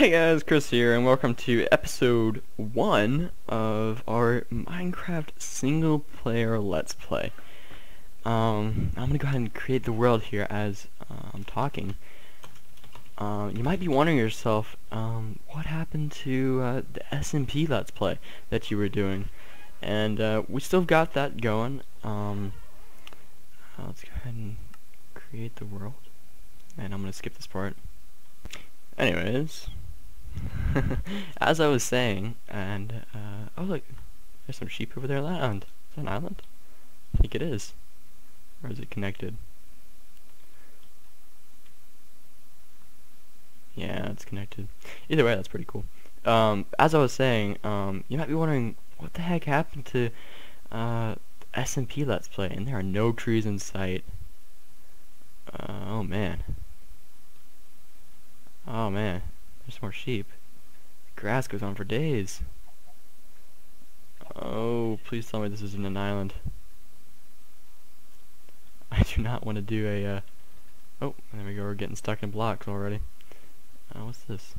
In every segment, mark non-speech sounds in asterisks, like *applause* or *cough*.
Hey guys, Chris here, and welcome to episode 1 of our Minecraft single player Let's Play. Um, I'm gonna go ahead and create the world here as uh, I'm talking. Uh, you might be wondering yourself, um, what happened to uh, the SMP Let's Play that you were doing? And uh, we still got that going. Um, uh, let's go ahead and create the world. And I'm gonna skip this part. Anyways, *laughs* as I was saying, and, uh, oh look, there's some sheep over there that. Is that an island? I think it is. Or is it connected? Yeah, it's connected. Either way, that's pretty cool. Um, as I was saying, um, you might be wondering, what the heck happened to, uh, SMP Let's Play? And there are no trees in sight. Uh, oh man. Oh man. There's more sheep. Grass goes on for days. Oh, please tell me this isn't an island. *laughs* I do not want to do a, uh... Oh, there we go, we're getting stuck in blocks already. Uh, what's this?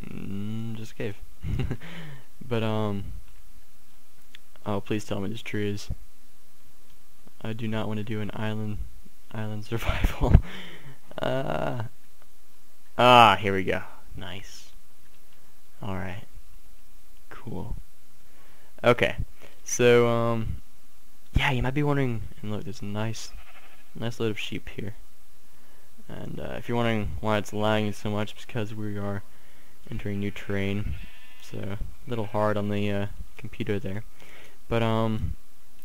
Mm, just cave. *laughs* but, um... Oh, please tell me there's trees. I do not want to do an island... Island *laughs* survival. uh... Ah, here we go. Nice. Alright. Cool. Okay. So, um, yeah, you might be wondering, and look, there's a nice, nice load of sheep here. And uh, if you're wondering why it's lagging so much, it's because we are entering new terrain. So, a little hard on the uh, computer there. But, um,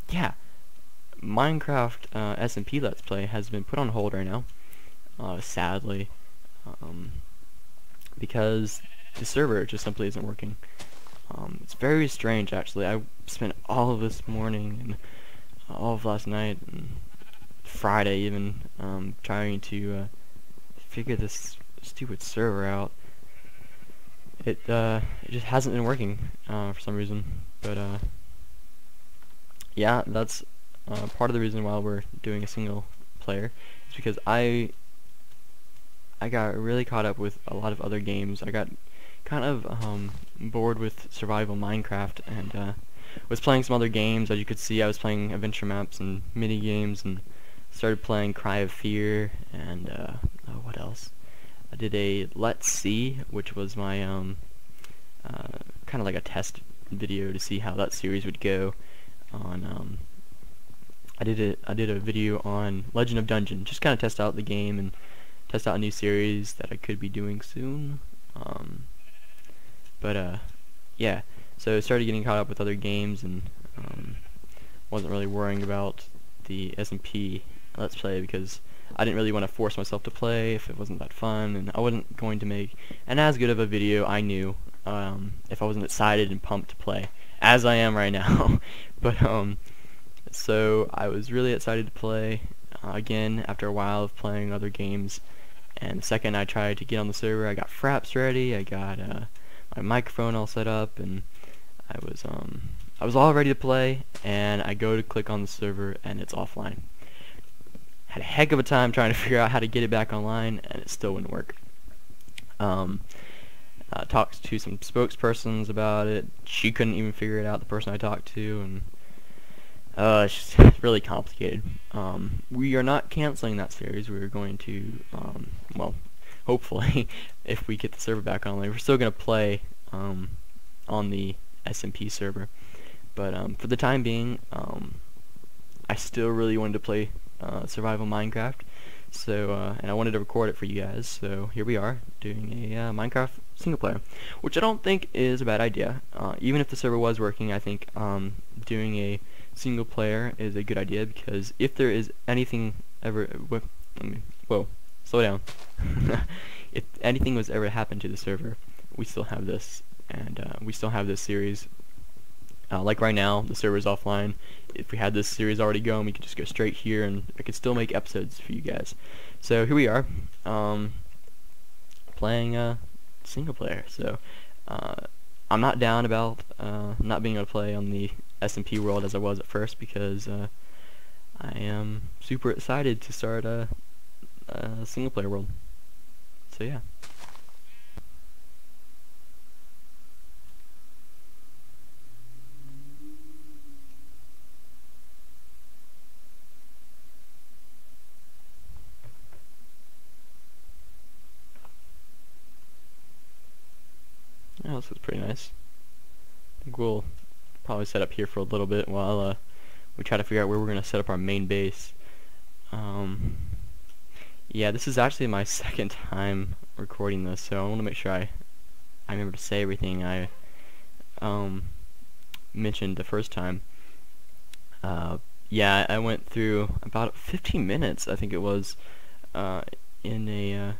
yeah. Minecraft uh, SMP Let's Play has been put on hold right now. Uh, sadly. Um, because the server just simply isn't working. Um, it's very strange, actually. I spent all of this morning and all of last night and Friday even um, trying to uh, figure this stupid server out. It uh, it just hasn't been working uh, for some reason. But uh, yeah, that's uh, part of the reason why we're doing a single player. It's because I I got really caught up with a lot of other games. I got kind of um, bored with survival Minecraft and uh, was playing some other games. As you could see, I was playing adventure maps and mini games and started playing Cry of Fear and uh, oh, what else? I did a Let's See, which was my um, uh, kind of like a test video to see how that series would go. On um, I did a I did a video on Legend of Dungeon, just kind of test out the game and test out a new series that I could be doing soon. Um, but uh, yeah, so I started getting caught up with other games and um, wasn't really worrying about the SMP Let's Play because I didn't really want to force myself to play if it wasn't that fun, and I wasn't going to make an as good of a video, I knew, um, if I wasn't excited and pumped to play, as I am right *laughs* now. but, um, so I was really excited to play, uh, again, after a while of playing other games, and the second I tried to get on the server, I got fraps ready, I got uh, my microphone all set up, and I was um, I was all ready to play, and I go to click on the server, and it's offline. Had a heck of a time trying to *laughs* figure out how to get it back online, and it still wouldn't work. Um, uh, talked to some spokespersons about it. She couldn't even figure it out. The person I talked to, and uh, it's really complicated. Um, we are not canceling that series. We're going to, um, well, hopefully, *laughs* if we get the server back online, we're still going to play um, on the SMP server. But um, for the time being, um, I still really wanted to play uh, Survival Minecraft. So, uh, and I wanted to record it for you guys. So here we are, doing a uh, Minecraft single player, which I don't think is a bad idea. Uh, even if the server was working, I think um, doing a single player is a good idea because if there is anything ever, whoa, slow down. *laughs* if anything was ever happen to the server, we still have this, and uh, we still have this series. Uh, like right now, the server is offline. If we had this series already going, we could just go straight here, and I could still make episodes for you guys. So here we are, um, playing a single player. So uh, I'm not down about uh, not being able to play on the SMP world as I was at first because uh, I am super excited to start a, a single player world. So yeah. Oh, this is pretty nice. I think we'll probably set up here for a little bit while uh, we try to figure out where we're going to set up our main base. Um, yeah, this is actually my *laughs* second time recording this, so I want to make sure I I remember to say everything I um, mentioned the first time. Uh, yeah, I went through about 15 minutes, I think it was, uh, in a uh,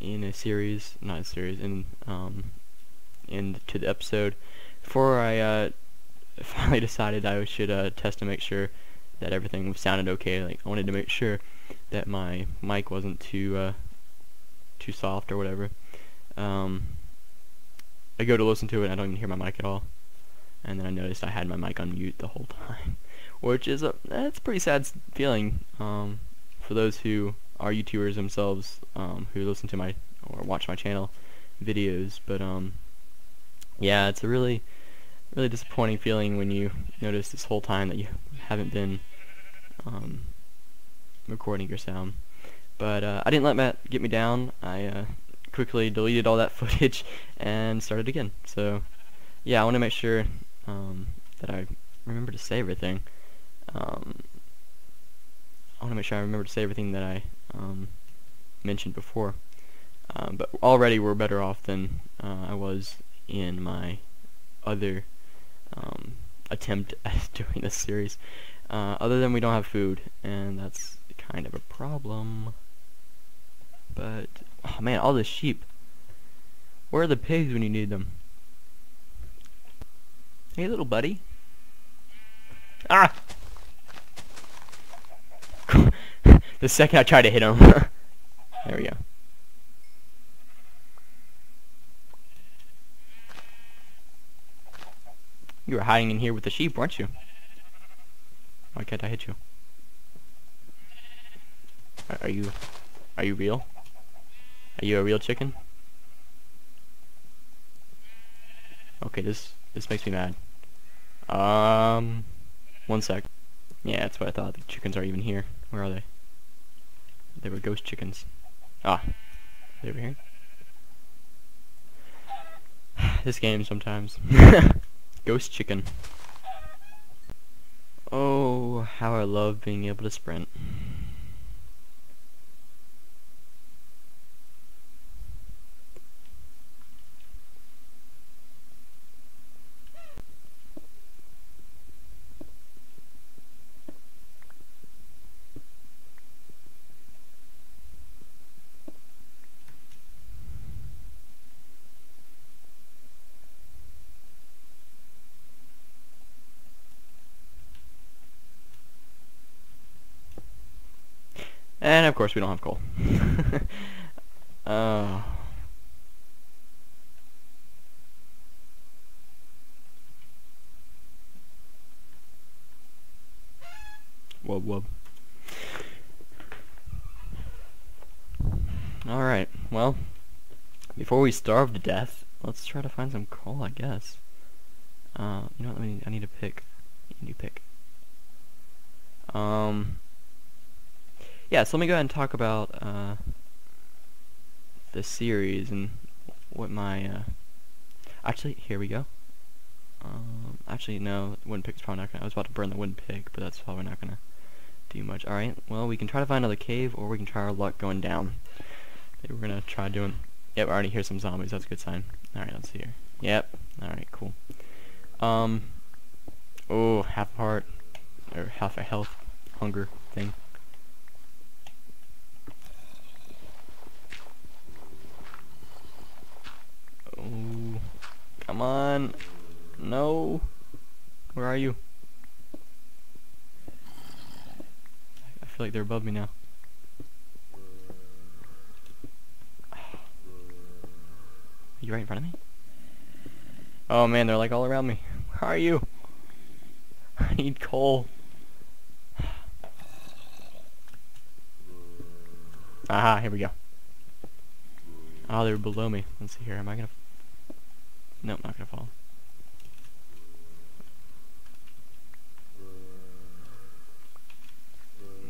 in a series, not a series, in um, into the episode before I uh, *laughs* finally decided I should uh, test to make sure that everything sounded okay. Like I wanted to make sure that my mic wasn't too uh, too soft or whatever. Um, I go to listen to it and I don't even hear my mic at all. And then I noticed I had my mic on mute the whole *laughs* time, which is a that's a pretty sad feeling um, for those who are YouTubers themselves um, who listen to my or watch my channel videos. But um, yeah, it's a really really disappointing feeling when you notice this whole time that you haven't been um, recording your sound. But uh, I didn't let Matt get me down. I uh, quickly deleted all that *laughs* footage and started again. So yeah, I want to make sure um, that I remember to say everything. Um, I want to make sure I remember to say everything that I um, mentioned before. Um, but already we're better off than uh, I was in my other um, attempt *laughs* at doing this series. Uh, other than we don't have food, and that's kind of a problem. But, oh man, all the sheep. Where are the pigs when you need them? Hey, little buddy. Ah! *laughs* the second I try to hit him. *laughs* there we go. You were hiding in here with the sheep, weren't you? Why can't I hit you? Are you... Are you real? Are you a real chicken? Okay, this this makes me mad. Um, one sec. Yeah, that's what I thought. The chickens are even here. Where are they? They were ghost chickens. Ah, they over here. *sighs* this game sometimes. *laughs* ghost chicken. Oh, how I love being able to sprint. And of course we don't have coal. *laughs* uh, wub wub. Alright, well, before we starve to death, let's try to find some coal, I guess. Uh, you know what, I, mean, I need a pick. You need to pick. Um, yeah, so let me go ahead and talk about uh, the series and what my, uh, actually, here we go. Um, actually, no, wooden pick's probably not gonna, I was about to burn the wooden pick, but that's probably not gonna do much. Alright, well, we can try to find another cave, or we can try our luck going down. Maybe we're gonna try doing, yep, I already hear some zombies, that's a good sign. Alright, let's see here. Yep, alright, cool. Um, oh, half a heart, or half a health, hunger thing. Come on. No. Where are you? I feel like they're above me now. Are you right in front of me? Oh man, they're like all around me. Where are you? I need coal. Aha, here we go. Oh, they're below me. Let's see here. Am I gonna Nope, not gonna fall.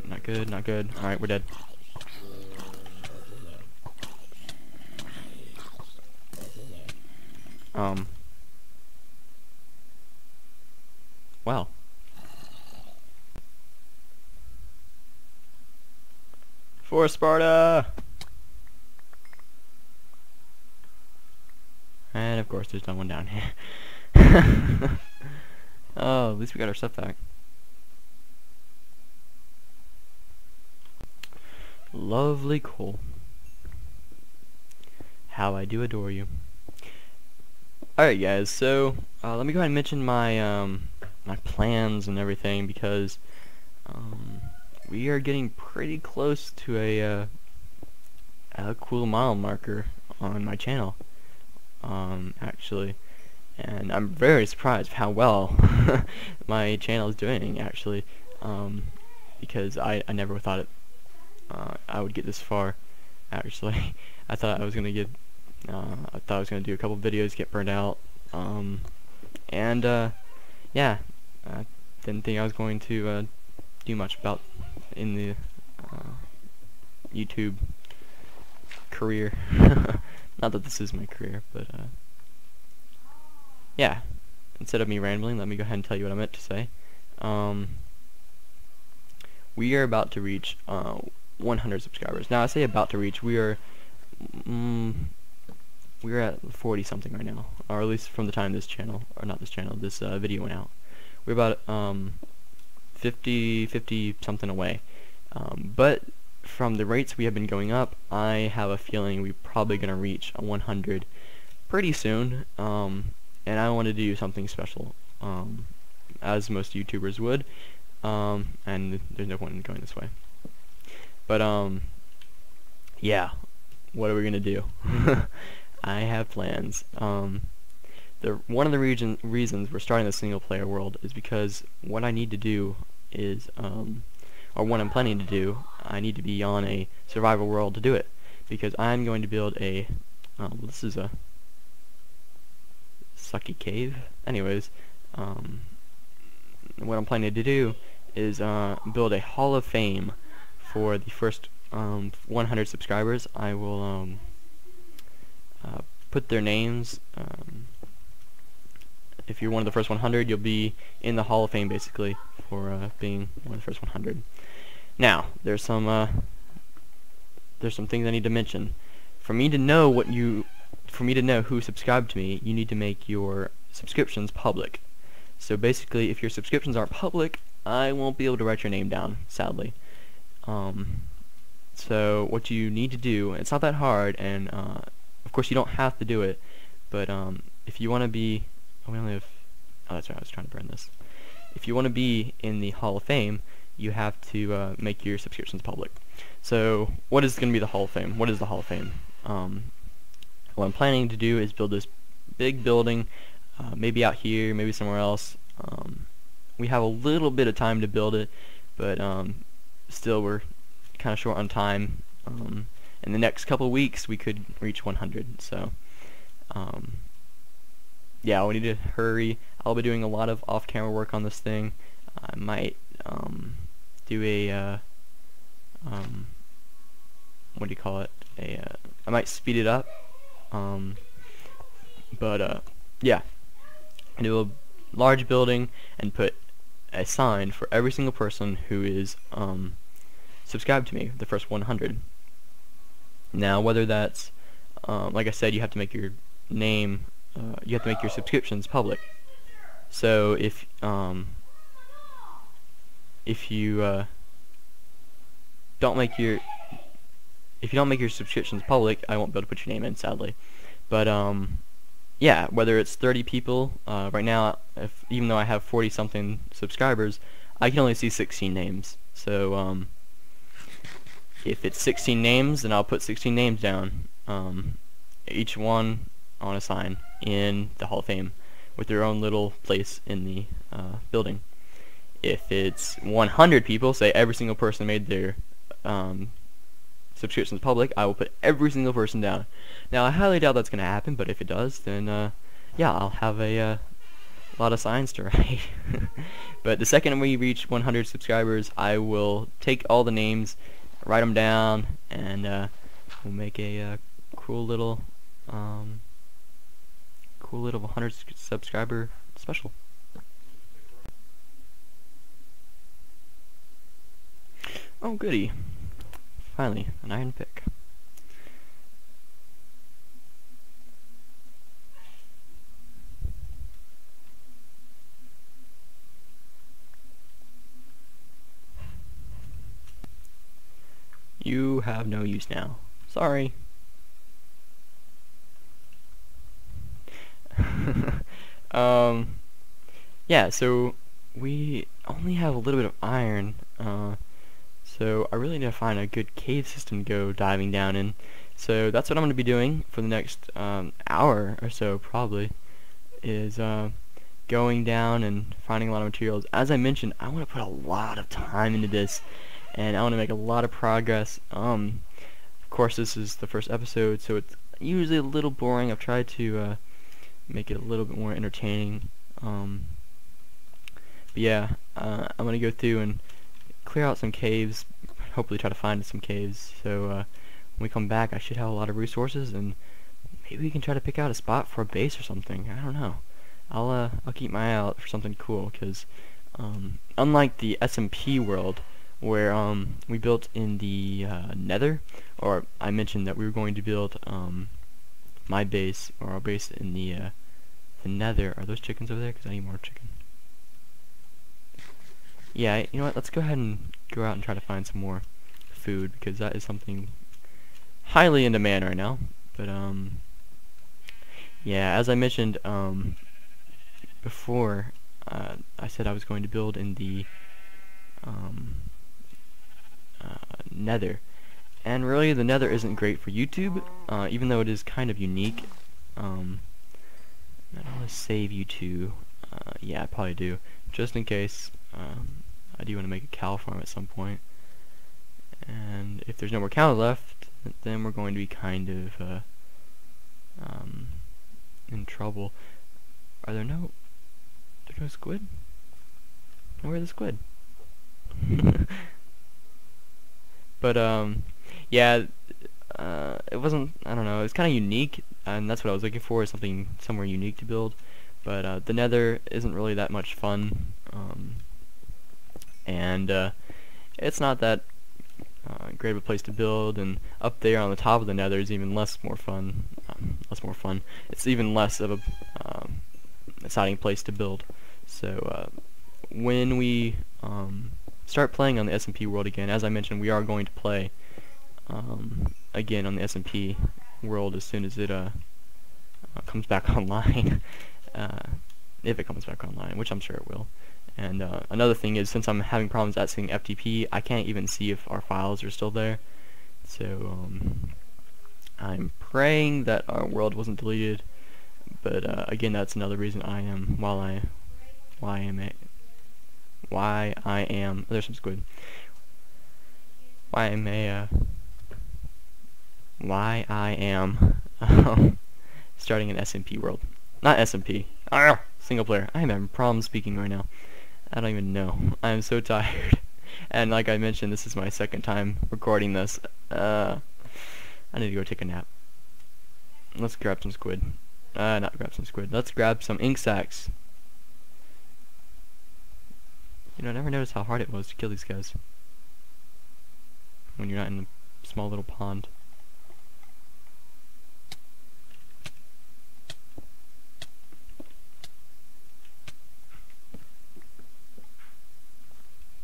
Not good, not good. Alright, we're dead. Um. Well. For Sparta! And of course there's no one down here. *laughs* oh, at least we got our stuff back. Lovely coal. How I do adore you. Alright guys, so uh, let me go ahead and mention my um, my plans and everything because um, we are getting pretty close to a, uh, a cool mile marker on my channel um, actually. And I'm very surprised how well *laughs* my channel is doing actually um, because I, I never thought it uh, I would get this far actually. *laughs* I thought I was gonna get uh, I thought I was gonna do a couple videos get burned out um, and uh, yeah I didn't think I was going to uh, do much about in the uh, YouTube career *laughs* not that this is my career, but, uh, yeah. Instead of me rambling, let me go ahead and tell you what I meant to say. Um, we are about to reach, uh, 100 subscribers. Now, I say about to reach, we are, mm, we're at 40 something right now, or at least from the time this channel, or not this channel, this, uh, video went out. We're about, um, 50, 50 something away. Um, but from the rates we have been going up, I have a feeling we're probably going to reach 100 pretty soon. Um, and I want to do something special, um, as most YouTubers would. Um, and there's no point in going this way. But, um, yeah, what are we going to do? *laughs* I have plans. Um, the one of the region, reasons we're starting the single player world is because what I need to do is um, or what I'm planning to do, I need to be on a survival world to do it. Because I'm going to build a, um, this is a sucky cave. Anyways, um, what I'm planning to do is uh, build a Hall of Fame for the first um, 100 subscribers. I will um, uh, put their names. Um, if you're one of the first 100, you'll be in the Hall of Fame basically for uh, being one of the first 100. Now, there's some uh, there's some things I need to mention. For me to know what you, for me to know who subscribed to me, you need to make your subscriptions public. So basically, if your subscriptions aren't public, I won't be able to write your name down, sadly. Um, so what you need to do, it's not that hard, and uh, of course you don't have to do it, but um, if you want to be, oh, we only have, oh that's right, I was trying to burn this if you want to be in the Hall of Fame, you have to uh, make your subscriptions public. So what is going to be the Hall of Fame? What is the Hall of Fame? Um, what I'm planning to do is build this big building, uh, maybe out here, maybe somewhere else. Um, we have a little bit of time to build it, but um, still we're kind of short on time. Um, in the next couple weeks, we could reach 100. So um, yeah, we need to hurry. I'll be doing a lot of off-camera work on this thing. I might um, do a uh, um, what do you call it? A uh, I might speed it up. Um, but uh, yeah, do a large building and put a sign for every single person who is um, subscribed to me, the first 100. Now, whether that's, um, like I said, you have to make your name uh, you have to make your subscriptions public. So if um, if you uh, don't make your if you don't make your subscriptions public, I won't be able to put your name in, sadly. But um, yeah, whether it's 30 people, uh, right now, if, even though I have 40 something subscribers, I can only see 16 names. So um, if it's 16 names, then I'll put 16 names down. Um, each one on a sign in the Hall of Fame with their own little place in the uh, building. If it's 100 people, say every single person made their um, subscriptions public, I will put every single person down. Now, I highly doubt that's going to happen, but if it does, then uh, yeah, I'll have a uh, lot of signs to *laughs* write. but the second we reach 100 subscribers, I will take all the names, write them down, and uh, we'll make a uh, cool little um, cool little 100 subscriber special. Oh goody. Finally, an iron pick. You have no use now. Sorry. *laughs* um, yeah, so we only have a little bit of iron, uh, so I really need to find a good cave system to go diving down in. So that's what I'm going to be doing for the next um, hour or so, probably, is uh, going down and finding a lot of materials. As I mentioned, I want to put a lot of time into this, and I want to make a lot of progress. Um, of course, this is the first episode, so it's usually a little boring. I've tried to uh, make it a little bit more entertaining. Um, but yeah, uh, I'm gonna go through and clear out some caves. Hopefully, try to find some caves. So uh, when we come back, I should have a lot of resources, and maybe we can try to pick out a spot for a base or something. I don't know. I'll uh, I'll keep my eye out for something cool, because um, unlike the SMP world, where um, we built in the uh, Nether, or I mentioned that we were going to build um, my base or our base in the uh, the Nether. Are those chickens over there? Because I need more chicken. Yeah, you know what? Let's go ahead and go out and try to find some more food because that is something highly in demand right now. But um, yeah, as I mentioned um before, uh, I said I was going to build in the um uh, Nether. And really, the Nether isn't great for YouTube, uh, even though it is kind of unique. Um, I don't want to save you to, uh, yeah, I probably do, just in case. Um, I do want to make a cow farm at some point. And if there's no more cows left, then we're going to be kind of uh, um, in trouble. Are there no, there no squid? Where are the squid? *laughs* but um, yeah, uh, it wasn't, I don't know, it was kind of unique, and that's what I was looking for, something somewhere unique to build. But uh, the Nether isn't really that much fun, um, and uh, it's not that uh, great of a place to build. And up there on the top of the Nether is even less more fun. Um, less more fun. It's even less of a um, exciting place to build. So uh, when we um, start playing on the SMP world again, as I mentioned, we are going to play um, again on the SMP world as soon as it uh, uh comes back *laughs* online. uh, if it comes back online, which I'm sure it will. And uh, another thing is, since I'm having problems accessing FTP, I can't even see if our files are still there. So um, I'm praying that our world wasn't deleted. But uh, again, that's another reason I am while I why I am a why I am oh, there's some squid. Why I'm a uh, why I am um, *laughs* starting an SMP world. Not SMP. Ah, single player. I am having problems speaking right now. I don't even know. *laughs* I am so tired. *laughs* and like I mentioned, this is my second time recording this. Uh, I need to go take a nap. Let's grab some squid. Uh, not grab some squid. Let's grab some ink sacs. You know, I never noticed how hard it was to kill these guys. When you're not in a small little pond.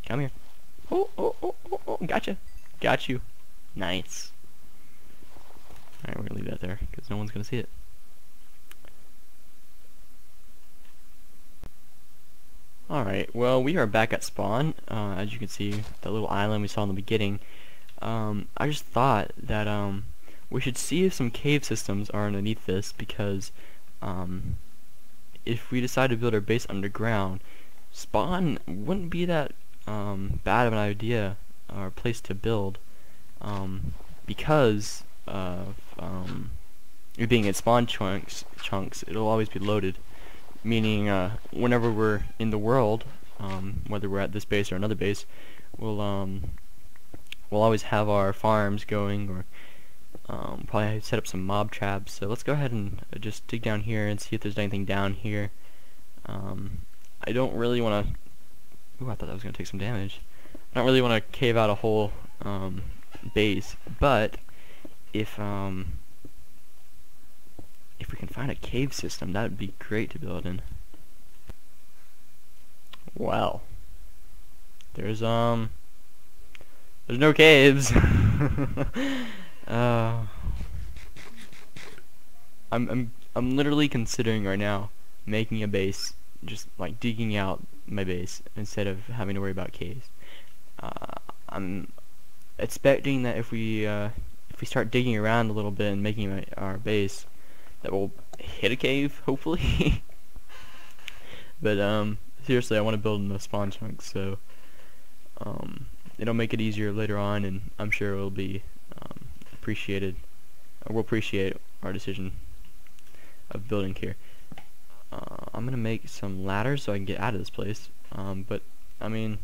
Come here. Oh, oh, oh, oh, oh, gotcha. Got you. Nice. Alright, we're gonna leave that there, because no one's gonna see it. Alright, well, we are back at spawn. Uh, as you can see, the little island we saw in the beginning. Um, I just thought that, um, we should see if some cave systems are underneath this, because, um, if we decide to build our base underground, spawn wouldn't be that um, bad of an idea or place to build um, because of um, it being in spawn chunks, chunks, it'll always be loaded. Meaning, uh, whenever we're in the world, um, whether we're at this base or another base, we'll um, we'll always have our farms going or um, probably set up some mob traps. So let's go ahead and uh, just dig down here and see if there's anything down here. Um, I don't really want to. Ooh, I thought that was gonna take some damage. I don't really want to cave out a whole um, base, but if um, if we can find a cave system, that would be great to build in. Well, there's um, there's no caves. *laughs* uh, I'm I'm I'm literally considering right now making a base, just like digging out my base instead of having to worry about caves. Uh, I'm expecting that if we uh, if we start digging around a little bit and making our base, that we'll hit a cave, *laughs* hopefully. but um, seriously, I want to build in the spawn chunks, so um, it'll make it easier later on, and I'm sure it will be um, appreciated. Or will appreciate our decision of building here. Uh, I'm gonna make some ladders so I can get out of this place. Um, but I mean,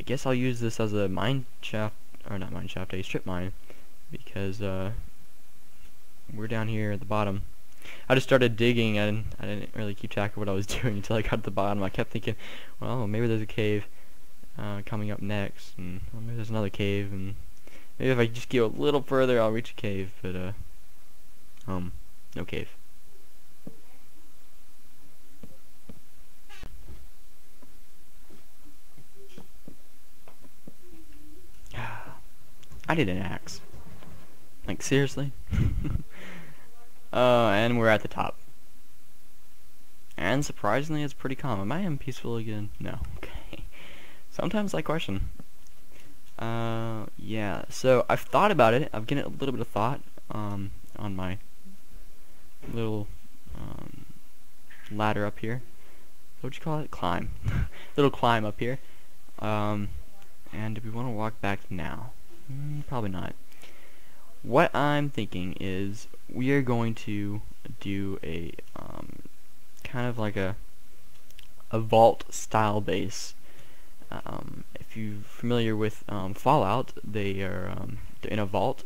I guess I'll use this as a mine shaft, or not mine shaft, a strip mine, because uh, we're down here at the bottom. I just started digging and I didn't really keep track of what I was *laughs* doing until I got to the bottom. I kept thinking, well, maybe there's a cave uh, coming up next, and well, maybe there's another cave, and maybe if I just go a little further, I'll reach a cave. But uh, um, no cave. I did an axe. Like seriously? *laughs* uh, and we're at the top. And surprisingly, it's pretty calm. Am I in peaceful again? No. *laughs* Okay. Sometimes I question. Uh, yeah. So I've thought about it. I've given it a little bit of thought. Um, on my little um, ladder up here. What would you call it? Climb. *laughs* little climb up here. Um, and we want to walk back now? Mm, probably not. What I'm thinking is we are going to do a um, kind of like a a vault style base. Um, if you're familiar with um, Fallout, they are um, in a vault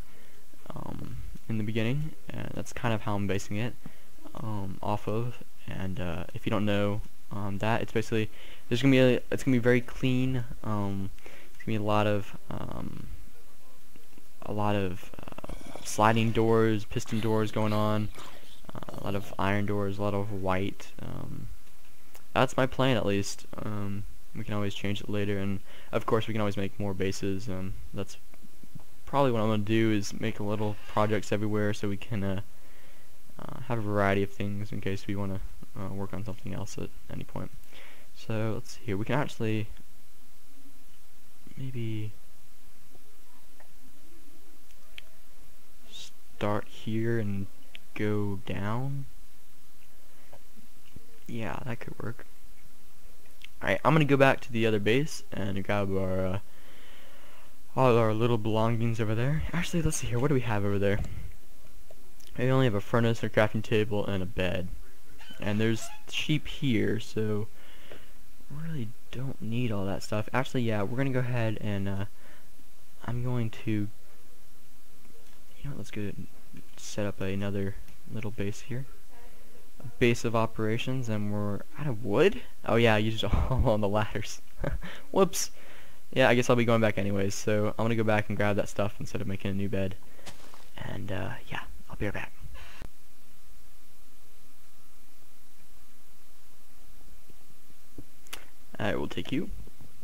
um, in the beginning, and that's kind of how I'm basing it um, off of. And uh, if you don't know that, it's basically there's gonna be a, it's gonna be very clean. it's gonna be a lot of a lot of uh, sliding doors, piston doors going on, uh, a lot of iron doors, a lot of white. Um, that's my plan at least. Um, we can always change it later, and of course we can always make more bases. Um, that's probably what I'm going to do is make a little projects everywhere so we can uh, uh, have a variety of things in case we want to uh, work on something else at any point. So let's see here. We can actually maybe start here and go down. Yeah, that could work. Alright, I'm gonna go back to the other base and grab our uh, all our little belongings over there. Actually, let's see here. What do we have over there? We only have a furnace, a crafting table, and a bed. And there's sheep here, so really don't need all that stuff. Actually, yeah, we're gonna go ahead and uh, I'm going to let's go set up another little base here. A base of operations, and we're out of wood? Oh yeah, I used *laughs* all on the ladders. *laughs* Whoops. Yeah, I guess I'll be going back anyways, so I'm gonna go back and grab that stuff instead of making a new bed. And, uh, yeah, I'll be right back. I will take you.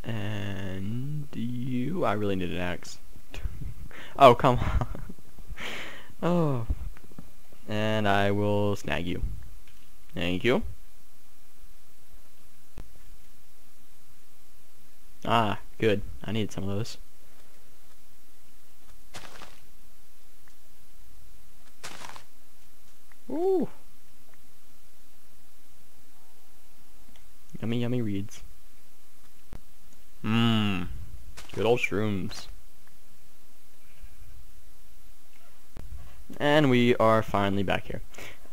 And you... I really need an axe. *laughs* oh, come on. Oh. And I will snag you. Thank you. Ah, good. I need some of those. Ooh. Yummy, yummy reeds. Mmm. Good old shrooms. And we are finally back here.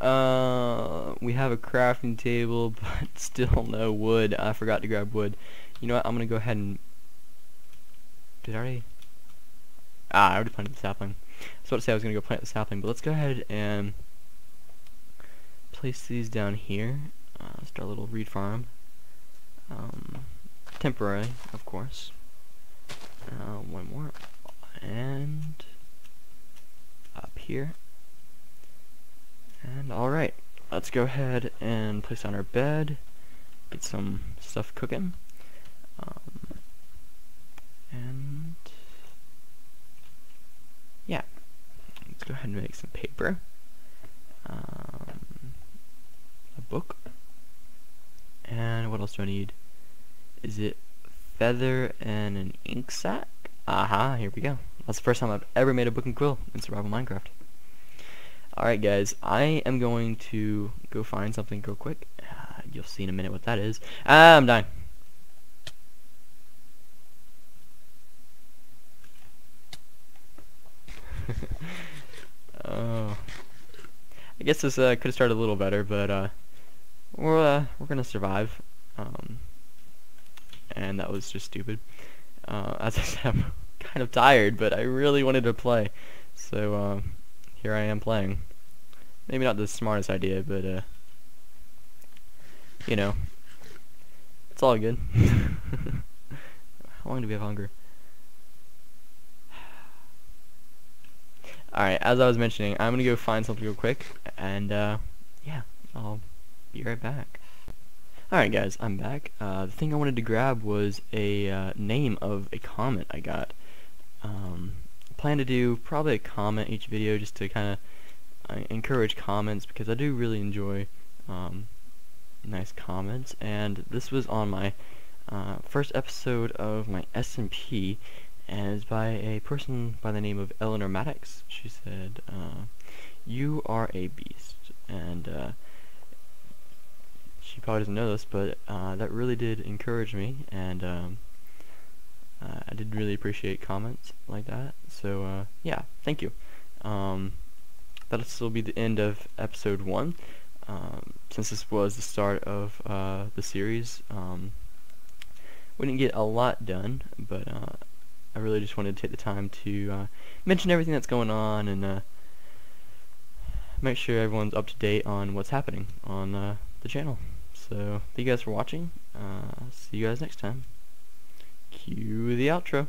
Uh, we have a crafting table, *laughs* but still no wood. I forgot to grab wood. You know what? I'm gonna go ahead and... Did I already... Ah, I already planted the sapling. I was about to say I was going to go plant the sapling, but let's go ahead and place these down here. Uh, start a little reed farm. Um, temporary, of course. Uh, one more. And here. And alright, let's go ahead and place on our bed. Get some stuff cooking. Um, and yeah, let's go ahead and make some paper. Um, a book. And what else do I need? Is it feather and an ink sac? Aha, here we go. That's the first time I've ever made a book and quill in Survival Minecraft. Alright guys, I am going to go find something real quick. Uh, *sighs* you'll see in a minute what that is. Ah, I'm dying. *laughs* oh. I guess this uh, could have started a little better, but uh, we're, uh, we're gonna survive. Um, and that was just stupid. Uh, *laughs* as I said, I'm *laughs* kind of tired, but I really wanted to play. So, um, here I am playing. Maybe not the smartest idea, but, uh, you know, it's all good. *laughs* How long do we have hunger? *sighs* Alright, as I was mentioning, I'm gonna go find something real quick, and, uh, yeah, I'll be right back. Alright guys, I'm back. Uh, the thing I wanted to grab was a uh, name of a comment I got. Um, plan to do probably a comment each video just to kind of uh, encourage comments because I do really enjoy um, nice comments. And this was on my uh, first episode of my SMP and it's by a person by the name of Eleanor Maddox. She said, uh, you are a beast. And uh, she probably doesn't know this, but uh, that really did encourage me, and um, uh, I did really appreciate comments like that. So uh, yeah, thank you. Um, that'll be the end of episode one. Um, since this was the start of uh, the series, um, we didn't get a lot done, but uh, I really just wanted to take the time to uh, mention everything that's going on and make sure everyone's up to date on what's happening on the channel. So, thank you guys for watching. Uh, see you guys next time. Cue the outro.